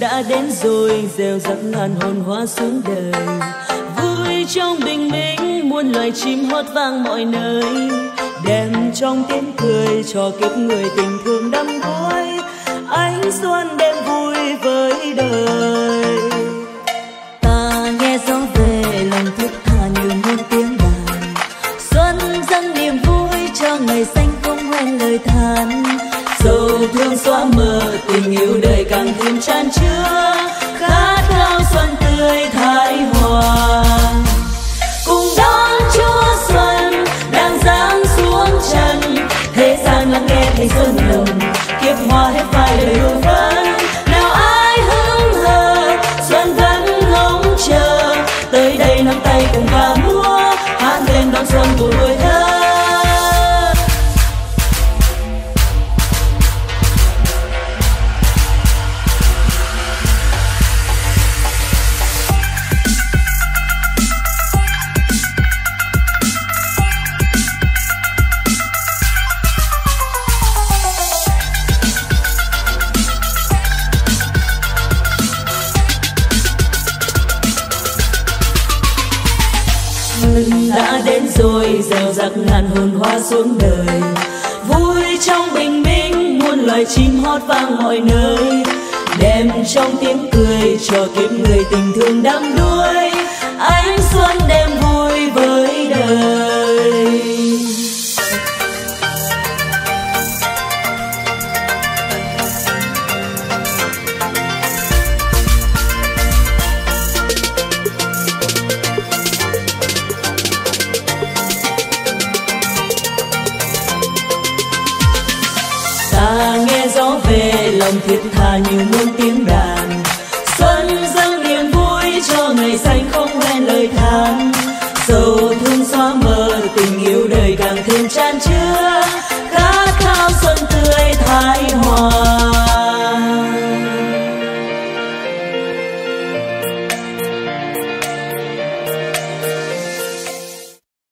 đã đến rồi gieo rắc ngàn hồn hoa xuống đời. Vui trong bình minh, muôn loài chim hót vang mọi nơi. Đem trong tiếng cười cho kiếp người tình thương đắm đuối ánh xuân đêm vui với đời. Ta nghe gió về, lòng thức tha như muôn tiếng đàn. Xuân dâng niềm vui cho ngày xanh không hoen lời than. Dầu thương xóa mờ tình yêu gian của tuổi đã đến rồi, gieo rắc ngàn hồn hoa xuống đời. Vui trong bình minh, muôn loài chim hót vang mọi nơi. Đem trong tiếng cười cho kiếp người tình thương đắm đuối. lòng thiết tha như muôn tiếng đàn. Xuân dâng niềm vui cho ngày xanh không hẹn lời than. Dầu